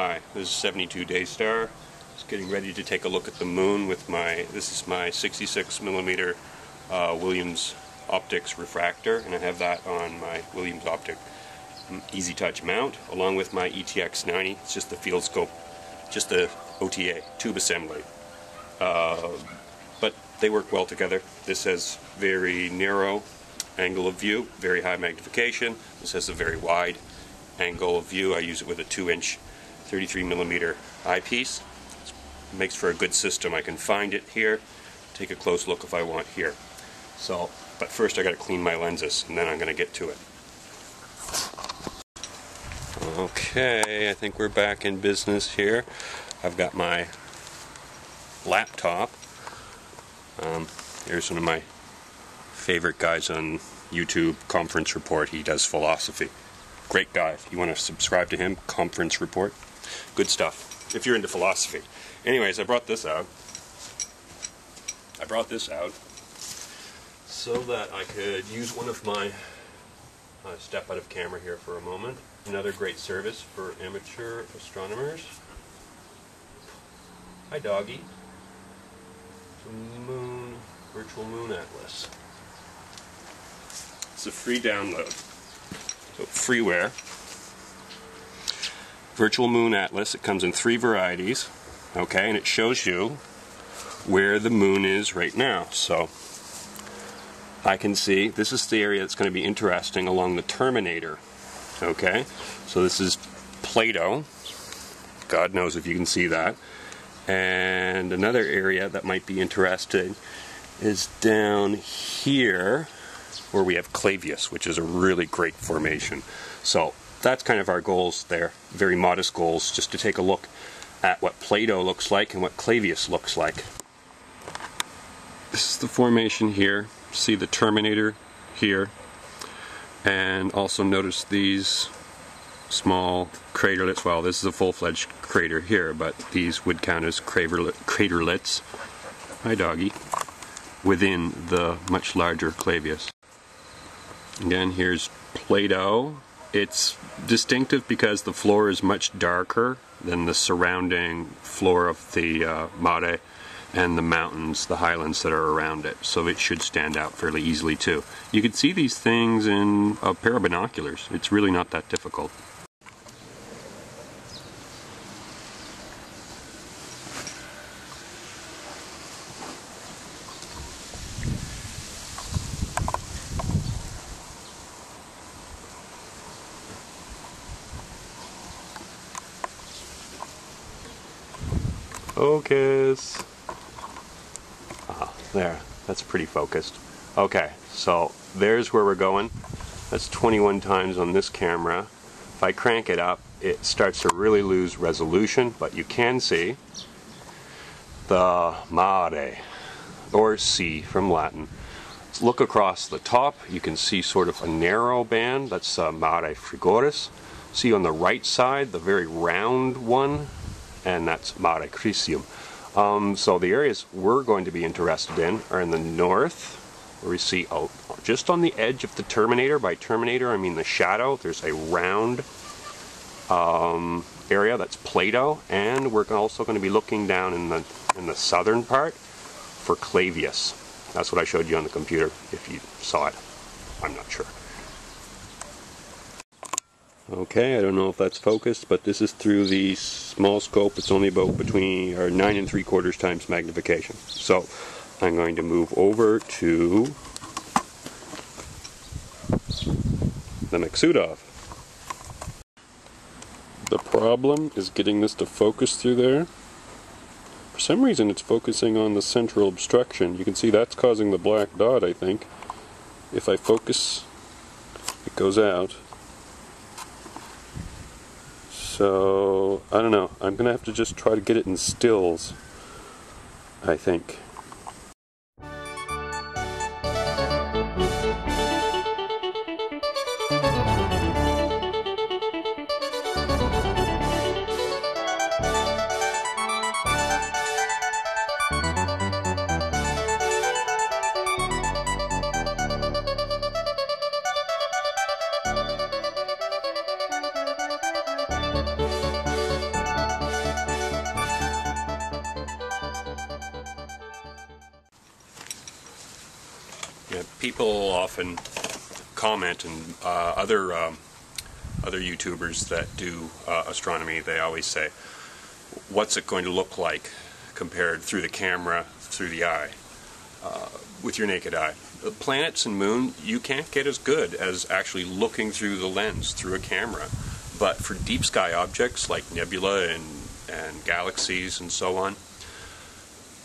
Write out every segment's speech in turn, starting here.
Hi, this is 72 Daystar. Just getting ready to take a look at the moon with my, this is my 66 millimeter uh, Williams Optics refractor, and I have that on my Williams Optic EZ Touch mount, along with my ETX 90. It's just the field scope, just the OTA, tube assembly. Uh, but they work well together. This has very narrow angle of view, very high magnification. This has a very wide angle of view. I use it with a 2 inch 33 millimeter eyepiece. It makes for a good system. I can find it here, take a close look if I want here. So, but first I got to clean my lenses and then I'm going to get to it. Okay, I think we're back in business here. I've got my laptop. Um, here's one of my favorite guys on YouTube, Conference Report. He does philosophy. Great guy. If you want to subscribe to him, Conference Report. Good stuff. If you're into philosophy. Anyways, I brought this out. I brought this out so that I could use one of my uh, step out of camera here for a moment. Another great service for amateur astronomers. Hi doggy. Moon, virtual moon atlas. It's a free download. So freeware. Virtual Moon Atlas. It comes in three varieties. Okay, and it shows you where the moon is right now. So I can see this is the area that's going to be interesting along the terminator. Okay, so this is Plato. God knows if you can see that. And another area that might be interesting is down here where we have Clavius, which is a really great formation. So that's kind of our goals there. Very modest goals, just to take a look at what Plato looks like and what Clavius looks like. This is the formation here. See the terminator here. And also notice these small craterlets. Well, this is a full-fledged crater here, but these would count as craterlets. Hi, doggy. Within the much larger Clavius. Again, here's Plato it's distinctive because the floor is much darker than the surrounding floor of the uh, Mare and the mountains, the highlands that are around it. So it should stand out fairly easily too. You can see these things in a pair of binoculars. It's really not that difficult. Focus. Ah, there. That's pretty focused. Okay, so there's where we're going. That's 21 times on this camera. If I crank it up, it starts to really lose resolution, but you can see the mare, or sea from Latin. Let's look across the top. You can see sort of a narrow band. That's uh, mare frigoris. See on the right side, the very round one, and that's Mare Crisium. Um, so the areas we're going to be interested in are in the north, where we see oh, just on the edge of the Terminator. By Terminator, I mean the shadow. There's a round um, area that's Plato, and we're also going to be looking down in the in the southern part for Clavius. That's what I showed you on the computer. If you saw it, I'm not sure. Okay, I don't know if that's focused, but this is through the small scope. It's only about between or nine and three quarters times magnification. So I'm going to move over to the Maksutov. The problem is getting this to focus through there. For some reason it's focusing on the central obstruction. You can see that's causing the black dot, I think. If I focus, it goes out. So, I don't know. I'm going to have to just try to get it in stills, I think. People often comment, and uh, other um, other YouTubers that do uh, astronomy, they always say, "What's it going to look like compared through the camera, through the eye, uh, with your naked eye?" The planets and moon, you can't get as good as actually looking through the lens through a camera. But for deep sky objects like nebula and and galaxies and so on,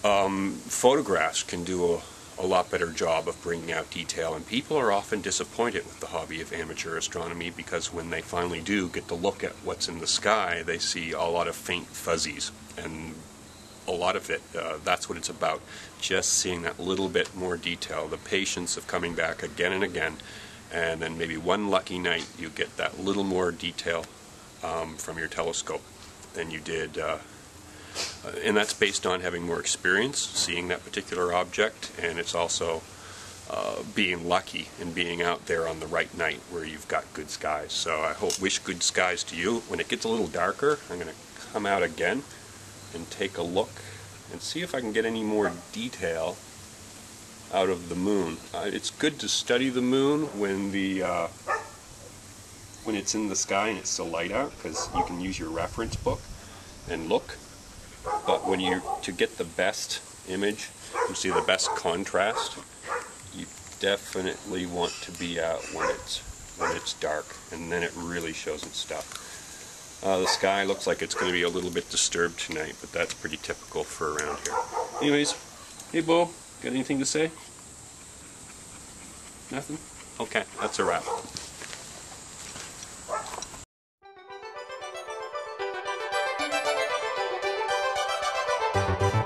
um, photographs can do a, a lot better job of bringing out detail, and people are often disappointed with the hobby of amateur astronomy because when they finally do get to look at what's in the sky, they see a lot of faint fuzzies, and a lot of it, uh, that's what it's about. Just seeing that little bit more detail, the patience of coming back again and again, and then maybe one lucky night you get that little more detail um, from your telescope than you did. Uh, and that's based on having more experience seeing that particular object, and it's also uh, being lucky and being out there on the right night where you've got good skies. So I hope wish good skies to you. When it gets a little darker, I'm going to come out again and take a look and see if I can get any more detail out of the moon. Uh, it's good to study the moon when the uh, when it's in the sky and it's still light out because you can use your reference book and look but when you to get the best image, you see the best contrast, you definitely want to be out when it's when it's dark, and then it really shows its stuff. Uh, the sky looks like it's going to be a little bit disturbed tonight, but that's pretty typical for around here. Anyways, hey Bo, got anything to say? Nothing? Okay, that's a wrap. うん。